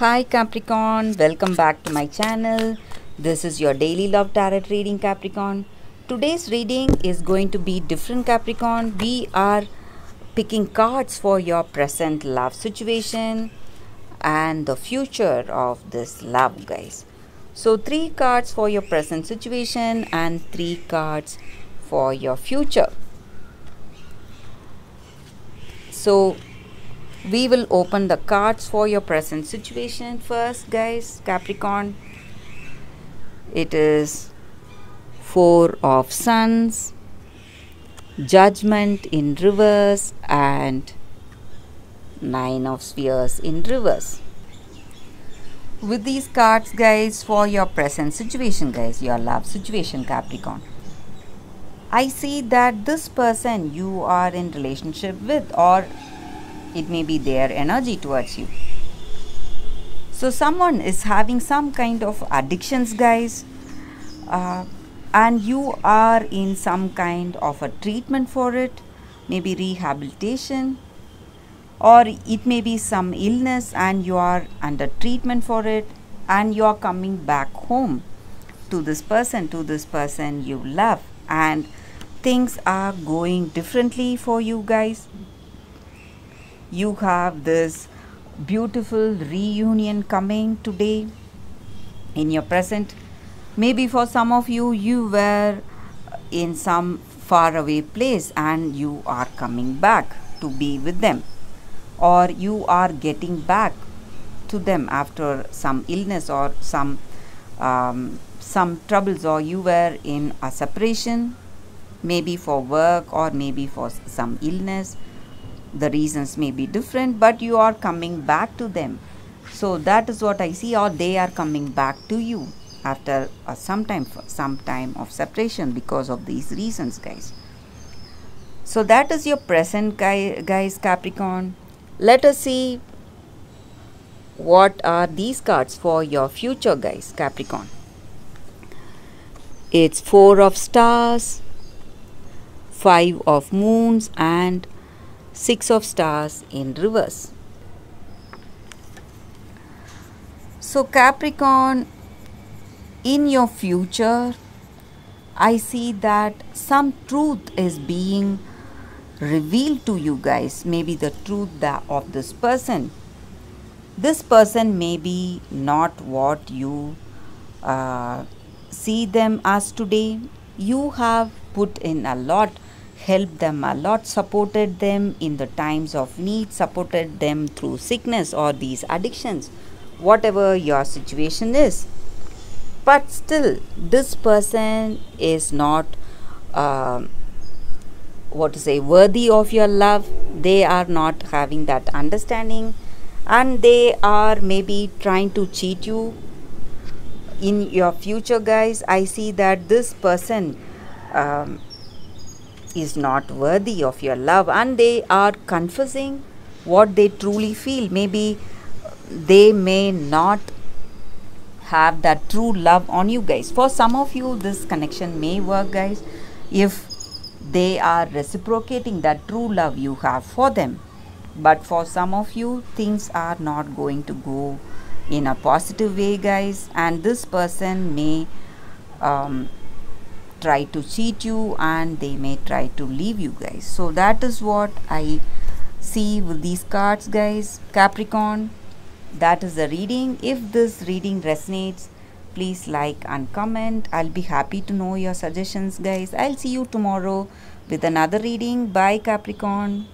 Hi Capricorn, welcome back to my channel. This is your daily love tarot reading Capricorn. Today's reading is going to be different Capricorn. We are picking cards for your present love situation and the future of this love guys. So three cards for your present situation and three cards for your future. So we will open the cards for your present situation first guys. Capricorn it is four of suns judgment in reverse and nine of spheres in reverse. With these cards guys for your present situation guys your love situation capricorn i see that this person you are in relationship with or it may be their energy towards you. So someone is having some kind of addictions guys uh, and you are in some kind of a treatment for it maybe rehabilitation or it may be some illness and you are under treatment for it and you are coming back home to this person to this person you love and things are going differently for you guys you have this beautiful reunion coming today in your present. Maybe for some of you you were in some faraway place and you are coming back to be with them. Or you are getting back to them after some illness or some um, some troubles or you were in a separation maybe for work or maybe for some illness the reasons may be different but you are coming back to them. So that is what i see or they are coming back to you after uh, some time some time of separation because of these reasons guys. So that is your present guy, guys capricorn. Let us see what are these cards for your future guys capricorn. It's four of stars five of moons and six of stars in reverse. So, Capricorn, in your future, I see that some truth is being revealed to you guys. Maybe the truth of this person. This person may be not what you uh, see them as today. You have put in a lot helped them a lot, supported them in the times of need, supported them through sickness or these addictions, whatever your situation is. But still, this person is not, uh, what to say, worthy of your love. They are not having that understanding and they are maybe trying to cheat you in your future guys i see that this person um, is not worthy of your love and they are confessing what they truly feel. Maybe they may not have that true love on you guys. For some of you this connection may work guys if they are reciprocating that true love you have for them. But for some of you things are not going to go in a positive way guys and this person may um, try to cheat you and they may try to leave you guys. So that is what i see with these cards guys. Capricorn that is the reading. If this reading resonates please like and comment. I'll be happy to know your suggestions guys. I'll see you tomorrow with another reading. Bye capricorn